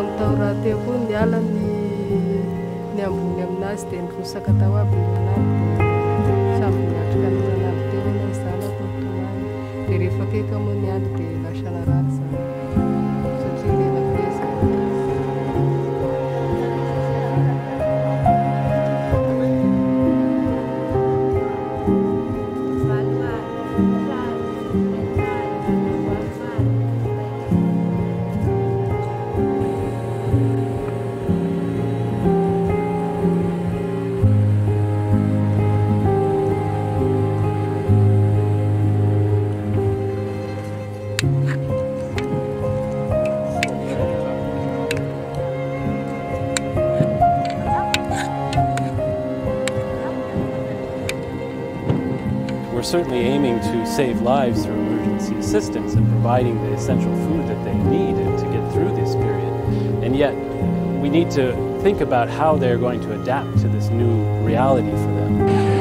tamin'ny tao raha teo koa ny ala ny ny ambony aminazy dia nirosaka tao aby ny alany. Samby niatrika ny tanavy teo ny zanako ny tomany dia rehefa akeka moa ny ady dia lasanaratsy We're certainly aiming to save lives through emergency assistance and providing the essential food that they need to get through this period. And yet, we need to think about how they're going to adapt to this new reality for them.